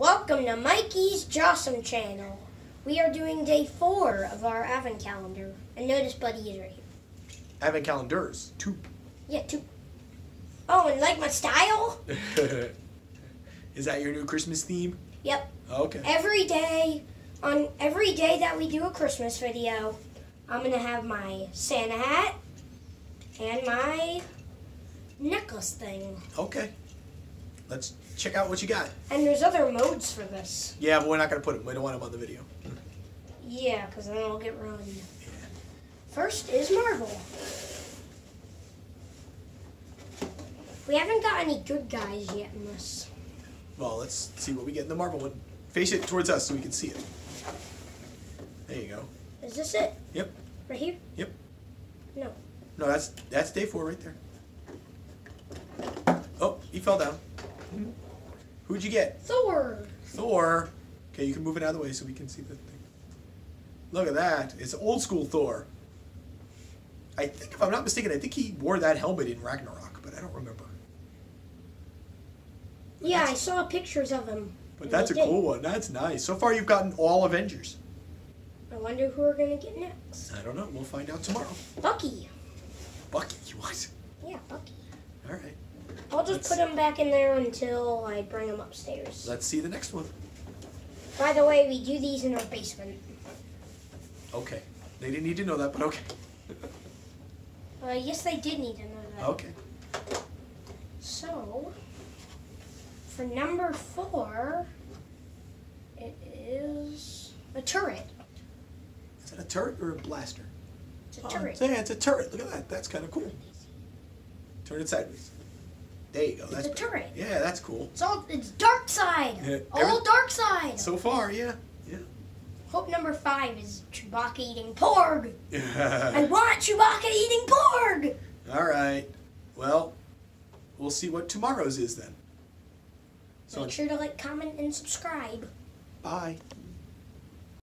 Welcome to Mikey's Jawsome channel. We are doing day four of our advent calendar. And notice Buddy is right here. Advent calendars. Two. Yeah, two. Oh, and like my style? Is that your new Christmas theme? Yep. Okay. Every day, on every day that we do a Christmas video, I'm gonna have my Santa hat and my necklace thing. Okay. Let's check out what you got. And there's other modes for this. Yeah, but we're not going to put them. We don't want them on the video. Yeah, because then it'll get ruined. Yeah. First is Marvel. We haven't got any good guys yet in this. Well, let's see what we get in the Marvel one. Face it towards us so we can see it. There you go. Is this it? Yep. Right here? Yep. No. No, that's that's day four right there. Oh, he fell down. Who'd you get? Thor. Thor. Okay, you can move it out of the way so we can see the thing. Look at that. It's old school Thor. I think, if I'm not mistaken, I think he wore that helmet in Ragnarok, but I don't remember. Yeah, I saw pictures of him. But that's a did. cool one. That's nice. So far, you've gotten all Avengers. I wonder who we're gonna get next. I don't know. We'll find out tomorrow. Bucky. Bucky, what? Yeah, Bucky. All right. I'll just Let's- put them back in there until I bring them upstairs. Let's see the next one. By the way, we do these in our basement. Okay. They didn't need to know that, but okay. Uh, yes, they did need to know that. Okay. So, for number four, it is a turret. Is that a turret or a blaster? It's a Oh, turret. yeah, it's a turret. Look at that. That's kind of cool. Turn it sideways. There you go. It's That's a better. turret. Yeah, that's cool. It's all it's dark side. Yeah, all every- dark side. So far, yeah. Yeah. Hope number five is Chewbacca eating porg. I want Chewbacca eating porg. All right. Well, we'll see what tomorrow's is then. So, Make sure to like, comment, and subscribe. bye.